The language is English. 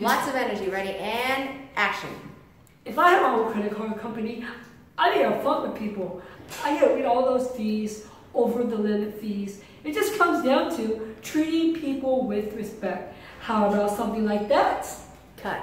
Lots of energy. Ready and action. If I had my own credit card company, I'd have fun with people. I get rid of all those fees, over the limit fees. It just comes down to treating people with respect. How about something like that? Cut.